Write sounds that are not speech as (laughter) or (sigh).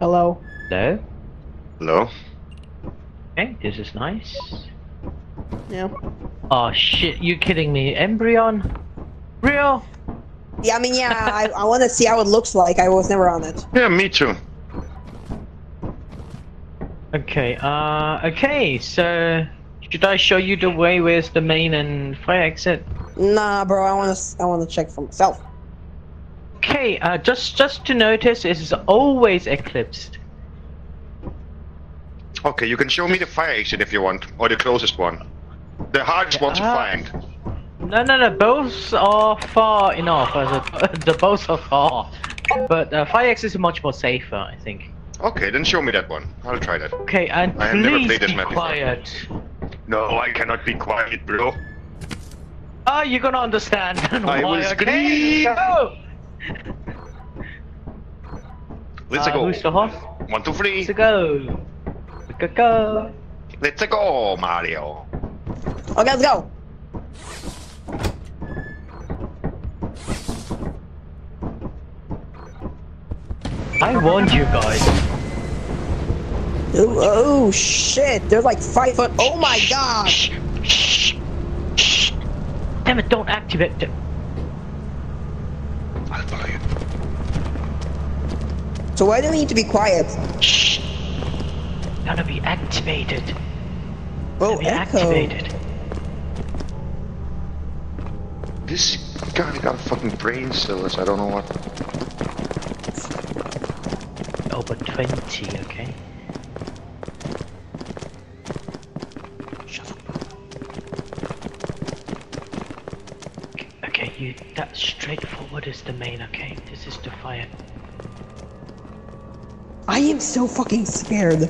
Hello. Hello? Hello? Okay, this is nice. Yeah. Oh shit, you kidding me? Embrion? Real? Yeah, I mean, yeah, I, I want to see how it looks like. I was never on it. Yeah, me too. Okay, uh, okay, so should I show you the way where's the main and fire exit? Nah, bro, I want to, I want to check for myself. Okay, uh, just just to notice, it is always eclipsed. Okay, you can show me the fire exit if you want, or the closest one. The hardest one to Ah. find. No, no, no, both are far enough. As a, (laughs) the both are far, but uh, fire exit is much more safer, I think. Okay, then show me that one. I'll try that. Okay, and I please be quiet. No, I cannot be quiet, bro. Ah, you're gonna understand. (laughs) I will okay? scream. Go! Let's Uh, go. Who's the host? One, two, three. Let's go. Go go. Let's go, Mario. Okay, let's go. I warned you guys. Ooh, oh shit! There's like five foot. Oh my god! Shh, shh, shh. Damn it! Don't activate. The... I'll follow you. So why do we need to be quiet? Shh. Gonna be activated. Oh, Be echo. activated. This guy got a fucking brain cells, I don't know what. Over twenty. Okay. Okay, you. That straightforward is the main. Okay, this is the fire. I am so fucking scared.